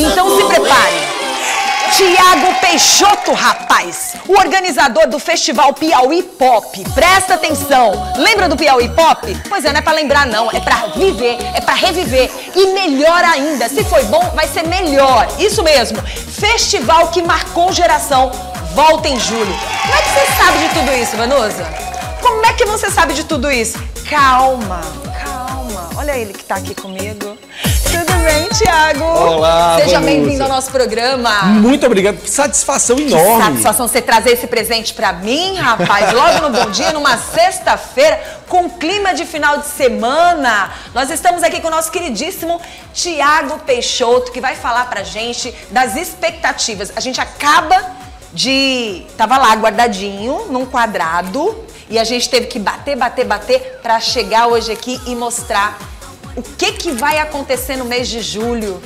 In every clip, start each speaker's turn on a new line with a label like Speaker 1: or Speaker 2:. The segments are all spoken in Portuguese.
Speaker 1: Então se prepare. Tiago Peixoto, rapaz, o organizador do Festival Piauí Pop. Presta atenção. Lembra do Piauí Pop? Pois é, não é pra lembrar não, é pra viver, é pra reviver. E melhor ainda, se foi bom, vai ser melhor. Isso mesmo. Festival que marcou geração. Volta em julho. Como é que você sabe de tudo isso, Vanusa? Como é que você sabe de tudo isso? Calma, calma. Olha ele que tá aqui comigo. Tudo bem, Tiago?
Speaker 2: Olá,
Speaker 1: Seja bem-vindo ao nosso programa.
Speaker 2: Muito obrigado. Que satisfação
Speaker 1: Que
Speaker 2: enorme.
Speaker 1: satisfação você trazer esse presente pra mim, rapaz. Logo no Bom Dia, numa sexta-feira, com clima de final de semana. Nós estamos aqui com o nosso queridíssimo Tiago Peixoto, que vai falar pra gente das expectativas. A gente acaba de... Tava lá guardadinho, num quadrado, e a gente teve que bater, bater, bater pra chegar hoje aqui e mostrar o que, que vai acontecer no mês de julho.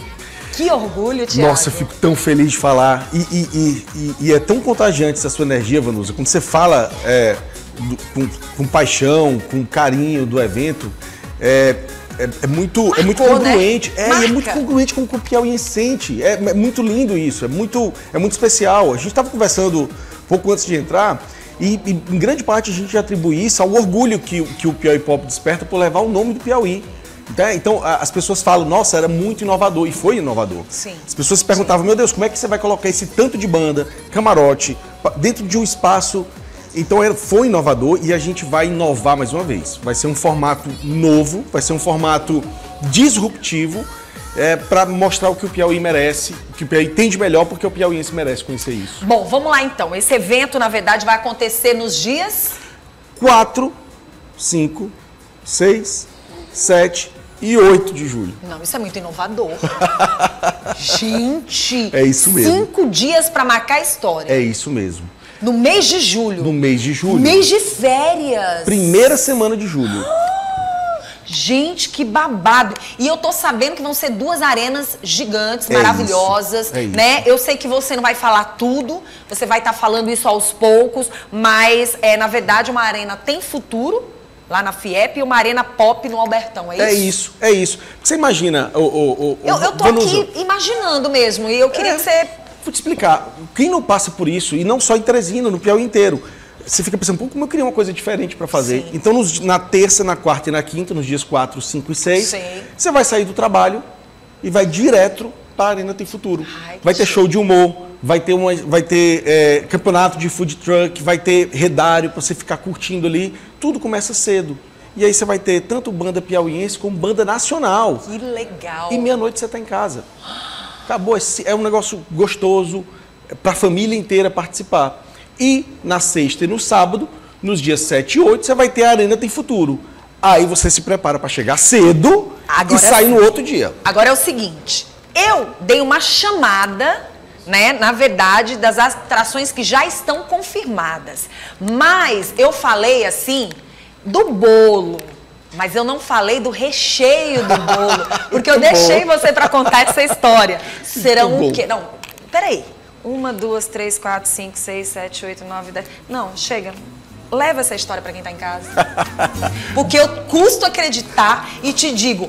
Speaker 1: Que orgulho, Tiago.
Speaker 2: Nossa, eu fico tão feliz de falar. E, e- e- e- é tão contagiante essa sua energia, Vanusa. Quando você fala é, do- com, com paixão, com carinho do evento, é, é- é muito, é muito
Speaker 1: Marcou, né?
Speaker 2: congruente. É, e é muito
Speaker 1: Marca.
Speaker 2: congruente com o que o Piauiense sente. É, é muito lindo isso, é muito, é muito especial. A gente estava conversando pouco antes de entrar. E, e, em grande parte a gente atribui isso ao orgulho que, o- que o Piauí Pop desperta por levar o nome do Piauí. Tá? Então as pessoas falam, nossa, era muito inovador, e foi inovador.
Speaker 1: Sim.
Speaker 2: As pessoas se perguntavam, meu Deus, como é que você vai colocar esse tanto de banda, camarote, dentro de um espaço? Então foi inovador e a gente vai inovar mais uma vez. Vai ser um formato novo, vai ser um formato disruptivo para mostrar o que o Piauí merece, o que o Piauí tem de melhor, porque o piauiense merece conhecer isso.
Speaker 1: Bom, vamos lá então. Esse evento, na verdade, vai acontecer nos dias.
Speaker 2: 4, 5, 6, 7 e 8 de julho.
Speaker 1: Não, isso é muito inovador. Gente!
Speaker 2: É isso mesmo.
Speaker 1: Cinco dias pra marcar a história.
Speaker 2: É isso mesmo.
Speaker 1: No mês de julho.
Speaker 2: No mês de julho.
Speaker 1: Mês de férias.
Speaker 2: Primeira semana de julho.
Speaker 1: Gente, que babado. E eu tô sabendo que vão ser duas arenas gigantes,
Speaker 2: É
Speaker 1: maravilhosas,
Speaker 2: isso, é isso.
Speaker 1: né? Eu sei que você não vai falar tudo, você vai estar falando isso aos poucos, mas é, na verdade, uma arena tem futuro lá na FIEP e uma arena pop no Albertão, é isso?
Speaker 2: É isso, é isso. Você imagina, o, o, o,
Speaker 1: Eu, eu tô
Speaker 2: Vanusa,
Speaker 1: aqui imaginando mesmo, e eu queria
Speaker 2: É.
Speaker 1: que você.
Speaker 2: Vou te explicar. Quem não passa por isso, e não só em Teresina, no Piauí inteiro, você fica pensando, pô, como eu queria uma coisa diferente para fazer.
Speaker 1: Sim.
Speaker 2: Então, nos- na terça, na quarta e na quinta, nos dias 4, 5 e 6,
Speaker 1: Sim.
Speaker 2: você vai sair do trabalho e vai direto para a Arena Tem Futuro.
Speaker 1: Ai,
Speaker 2: vai ter show de humor, vai ter, uma, vai ter é, campeonato de food truck, vai ter redário para você ficar curtindo ali. Tudo começa cedo. E aí você vai ter tanto banda piauiense como banda nacional.
Speaker 1: Que legal.
Speaker 2: E meia-noite você está em casa. Acabou. É um negócio gostoso para a família inteira participar. E na sexta e no sábado, nos dias 7 e 8, você vai ter a Arena Tem Futuro. Aí você se prepara para chegar cedo
Speaker 1: Agora
Speaker 2: e sair no outro dia.
Speaker 1: Agora é o seguinte, eu dei uma chamada, né, na verdade, das atrações que já estão confirmadas. Mas eu falei assim do bolo. Mas eu não falei do recheio do bolo, porque eu deixei você para contar essa história. Serão o quê? Não, peraí. Uma, duas, três, quatro, cinco, seis, sete, oito, nove, dez. Não, chega. Leva essa história para quem tá em casa. Porque eu custo acreditar e te digo,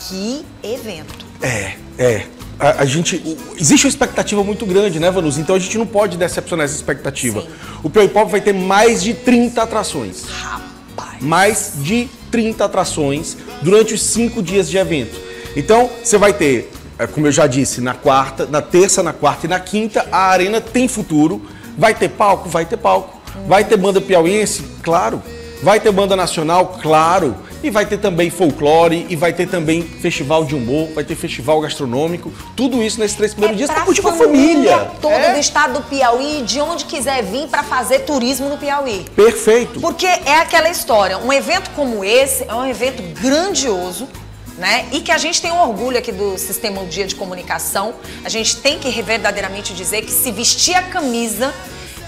Speaker 1: que evento.
Speaker 2: É, é. A, a gente. existe uma expectativa muito grande, né, Vanus? Então a gente não pode decepcionar essa expectativa.
Speaker 1: Sim.
Speaker 2: O Piauí Pop vai ter mais de 30 atrações.
Speaker 1: Rapaz.
Speaker 2: mais de 30 atrações durante os cinco dias de evento. Então, você vai ter, é, como eu já disse, na quarta, na terça, na quarta e na quinta, a arena tem futuro. Vai ter palco? Vai ter palco. Vai ter banda piauiense? Claro. Vai ter banda nacional? Claro. E vai ter também folclore, e vai ter também festival de humor, vai ter festival gastronômico. Tudo isso nesses três primeiros dias
Speaker 1: É pra
Speaker 2: pra curtir com a família.
Speaker 1: toda
Speaker 2: É.
Speaker 1: do estado do Piauí, de onde quiser vir para fazer turismo no Piauí.
Speaker 2: Perfeito.
Speaker 1: Porque é aquela história, um evento como esse é um evento grandioso, né? E que a gente tem um orgulho aqui do Sistema O Dia de Comunicação. A gente tem que verdadeiramente dizer que se vestir a camisa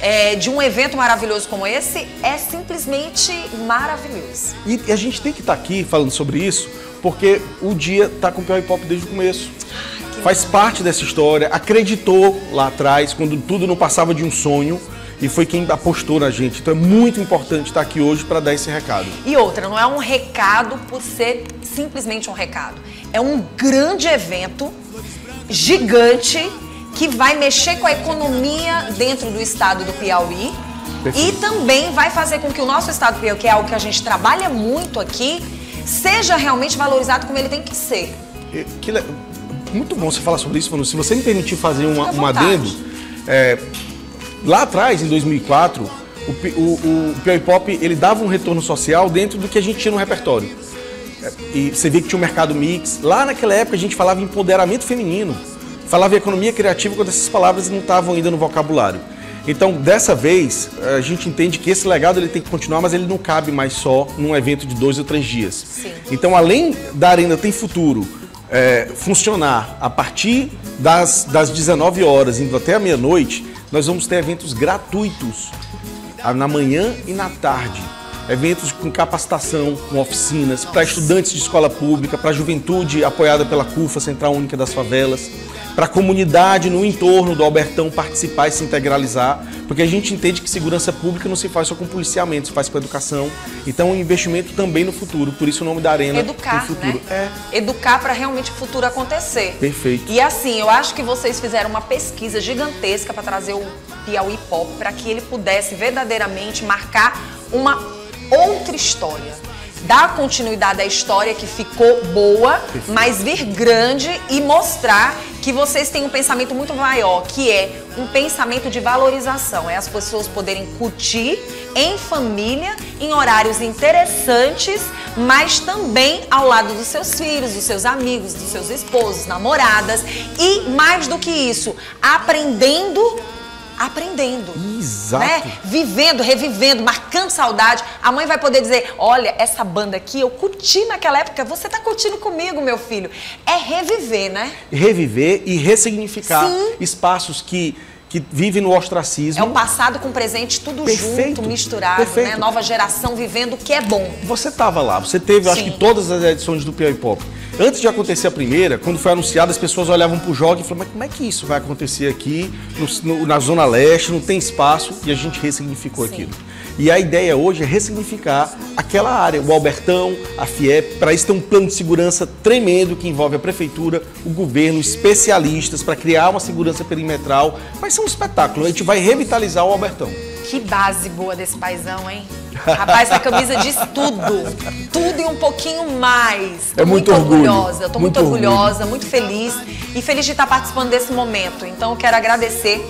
Speaker 1: é, de um evento maravilhoso como esse é simplesmente maravilhoso.
Speaker 2: E, e a gente tem que estar aqui falando sobre isso, porque o dia está com o Piauí Pop desde o começo. Faz parte dessa história, acreditou lá atrás, quando tudo não passava de um sonho, e foi quem apostou na gente. Então é muito importante estar aqui hoje para dar esse recado.
Speaker 1: E outra, não é um recado por ser simplesmente um recado. É um grande evento gigante que vai mexer com a economia dentro do estado do Piauí. Perfeito. E também vai fazer com que o nosso estado do Piauí, que é algo que a gente trabalha muito aqui, seja realmente valorizado como ele tem que ser.
Speaker 2: Que, muito bom você falar sobre isso, Manu. Se você me permitir fazer uma, um adendo, é, lá atrás, em 2004, o, o, o Piauí Pop ele dava um retorno social dentro do que a gente tinha no repertório. É, e você vê que tinha um mercado mix. Lá naquela época a gente falava em empoderamento feminino, falava em economia criativa quando essas palavras não estavam ainda no vocabulário. Então, dessa vez, a gente entende que esse legado ele tem que continuar, mas ele não cabe mais só num evento de dois ou três dias. Sim. Então, além da Arena Tem Futuro é, funcionar a partir das, das 19 horas, indo até a meia-noite, nós vamos ter eventos gratuitos na manhã e na tarde. Eventos com capacitação, com oficinas, para estudantes de escola pública, para a juventude apoiada pela CUFA, Central Única das Favelas para a comunidade no entorno do Albertão participar e se integralizar, porque a gente entende que segurança pública não se faz só com policiamento, se faz com educação. Então, é um investimento também no futuro, por isso o nome da Arena
Speaker 1: Educar,
Speaker 2: futuro.
Speaker 1: Né? É. Educar para realmente o futuro acontecer.
Speaker 2: Perfeito.
Speaker 1: E assim, eu acho que vocês fizeram uma pesquisa gigantesca para trazer o Piauí Pop para que ele pudesse verdadeiramente marcar uma outra história. Dar continuidade à história que ficou boa, mas vir grande e mostrar que vocês têm um pensamento muito maior, que é um pensamento de valorização, é as pessoas poderem curtir em família, em horários interessantes, mas também ao lado dos seus filhos, dos seus amigos, dos seus esposos, namoradas e mais do que isso, aprendendo aprendendo.
Speaker 2: Exato. Né?
Speaker 1: Vivendo, revivendo, marcando saudade. A mãe vai poder dizer: olha, essa banda aqui eu curti naquela época, você tá curtindo comigo, meu filho. É reviver, né?
Speaker 2: Reviver e ressignificar Sim. espaços que que vivem no ostracismo.
Speaker 1: É o passado com o presente, tudo Perfeito. junto, misturado, né? Perfeito. né? Nova geração vivendo o que é bom.
Speaker 2: Você estava lá, você teve, Sim. acho que todas as edições do Piauí Pop. Antes de acontecer a primeira, quando foi anunciado, as pessoas olhavam para o jogo e falavam, mas como é que isso vai acontecer aqui no, no, na Zona Leste, não tem espaço, e a gente ressignificou Sim. aquilo. E a ideia hoje é ressignificar aquela área, o Albertão, a FIEP, para isso tem um plano de segurança tremendo que envolve a prefeitura, o governo, especialistas para criar uma segurança perimetral. Vai ser um espetáculo, a gente vai revitalizar o Albertão.
Speaker 1: Que base boa desse paizão, hein? Rapaz, essa camisa diz tudo. Tudo e um pouquinho mais.
Speaker 2: Tô é muito, muito
Speaker 1: orgulhosa. Estou muito, muito orgulhosa, muito feliz. E feliz de estar participando desse momento. Então, eu quero agradecer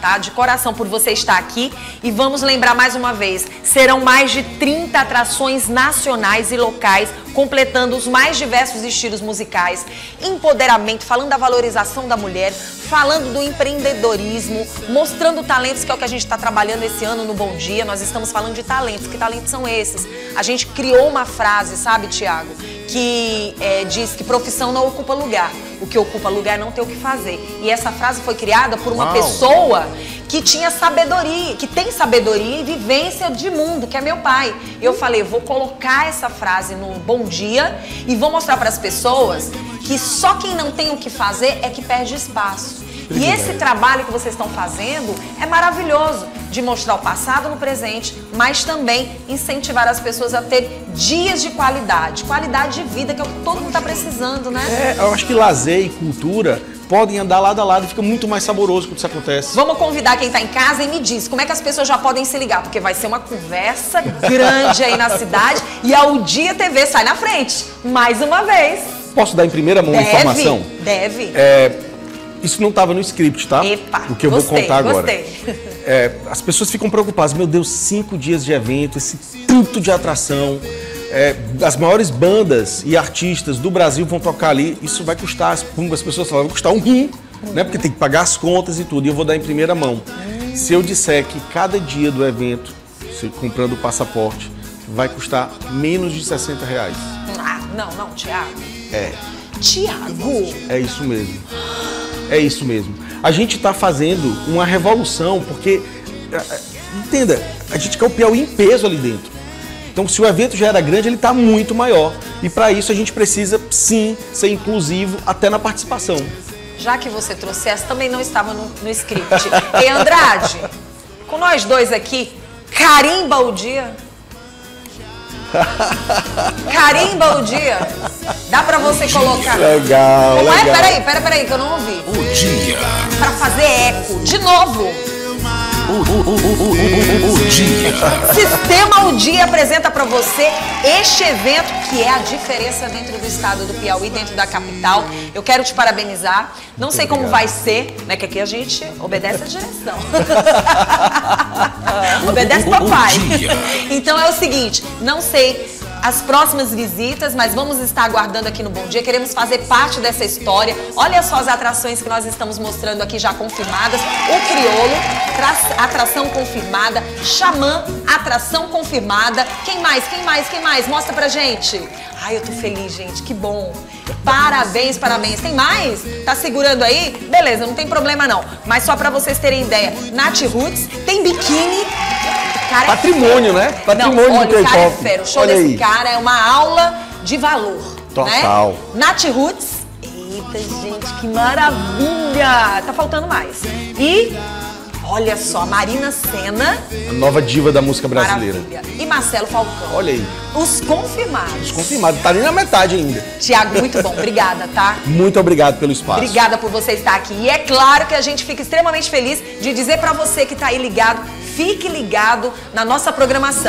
Speaker 1: tá? De coração por você estar aqui. E vamos lembrar mais uma vez: serão mais de 30 atrações nacionais e locais, completando os mais diversos estilos musicais, empoderamento, falando da valorização da mulher, falando do empreendedorismo, mostrando talentos, que é o que a gente está trabalhando esse ano no Bom Dia. Nós estamos falando de talentos. Que talentos são esses? A gente criou uma frase, sabe, Tiago, que é, diz que profissão não ocupa lugar. O que ocupa lugar é não ter o que fazer. E essa frase foi criada por uma Uau. pessoa que tinha sabedoria, que tem sabedoria e vivência de mundo, que é meu pai. E eu falei, vou colocar essa frase no Bom Dia e vou mostrar para as pessoas que só quem não tem o que fazer é que perde espaço. E esse trabalho que vocês estão fazendo é maravilhoso de mostrar o passado no presente, mas também incentivar as pessoas a ter dias de qualidade, qualidade de vida que é o que todo mundo está precisando, né?
Speaker 2: É, eu acho que lazer e cultura podem andar lado a lado e fica muito mais saboroso quando isso acontece.
Speaker 1: Vamos convidar quem está em casa e me diz como é que as pessoas já podem se ligar, porque vai ser uma conversa grande aí na cidade e a O Dia TV sai na frente, mais uma vez.
Speaker 2: Posso dar em primeira mão
Speaker 1: deve,
Speaker 2: informação?
Speaker 1: Deve.
Speaker 2: É, isso não estava no script, tá?
Speaker 1: Epa,
Speaker 2: o que eu
Speaker 1: gostei,
Speaker 2: vou contar agora.
Speaker 1: Gostei.
Speaker 2: É, as pessoas ficam preocupadas. Meu Deus, cinco dias de evento, esse tanto de atração. É, as maiores bandas e artistas do Brasil vão tocar ali. Isso vai custar, como as pessoas falam, vai custar um rim, né? Porque tem que pagar as contas e tudo. E eu vou dar em primeira mão. Se eu disser que cada dia do evento, se comprando o passaporte, vai custar menos de 60 reais.
Speaker 1: Ah, não, não, Tiago.
Speaker 2: É.
Speaker 1: Tiago!
Speaker 2: É isso mesmo. É isso mesmo. A gente está fazendo uma revolução, porque, é, é, entenda, a gente quer o Piauí em peso ali dentro. Então, se o evento já era grande, ele está muito maior. E para isso a gente precisa, sim, ser inclusivo até na participação.
Speaker 1: Já que você trouxe essa, também não estava no, no script. e Andrade, com nós dois aqui, carimba o dia. Carimba o dia. Dá pra você colocar.
Speaker 2: Legal,
Speaker 1: Não é?
Speaker 2: legal.
Speaker 1: Peraí, peraí, peraí, que eu não ouvi.
Speaker 3: O dia.
Speaker 1: Pra fazer eco. De novo.
Speaker 3: O, dia.
Speaker 1: Sistema O Dia apresenta para você este evento que é a diferença dentro do estado do Piauí, dentro da capital. Eu quero te parabenizar. Não sei como vai ser, né? Que aqui a gente obedece a direção. obedece papai. Então é o seguinte, não sei as próximas visitas, mas vamos estar aguardando aqui no Bom Dia. Queremos fazer parte dessa história. Olha só as atrações que nós estamos mostrando aqui já confirmadas. O Criolo, tra- atração confirmada. Xamã, atração confirmada. Quem mais? Quem mais? Quem mais? Mostra pra gente. Ai, eu tô feliz, gente. Que bom. Parabéns, parabéns. Tem mais? Tá segurando aí? Beleza, não tem problema não. Mas só pra vocês terem ideia, Nath Roots tem biquíni. Cara, é
Speaker 2: Patrimônio, né? Patrimônio
Speaker 1: não, olha,
Speaker 2: do
Speaker 1: o cara é
Speaker 2: K-pop.
Speaker 1: fera. O show
Speaker 2: Olha
Speaker 1: desse
Speaker 2: aí.
Speaker 1: cara é uma aula de valor.
Speaker 2: Total.
Speaker 1: Né? Nath Roots. Eita, gente, que maravilha! Tá faltando mais. E, olha só, Marina Senna.
Speaker 2: A nova diva da música brasileira.
Speaker 1: Maravilha. E Marcelo Falcão.
Speaker 2: Olha aí.
Speaker 1: Os confirmados.
Speaker 2: Confirmado. Tá nem na metade ainda.
Speaker 1: Tiago, muito bom. Obrigada, tá?
Speaker 2: Muito obrigado pelo espaço.
Speaker 1: Obrigada por você estar aqui. E é claro que a gente fica extremamente feliz de dizer pra você que tá aí ligado, fique ligado na nossa programação.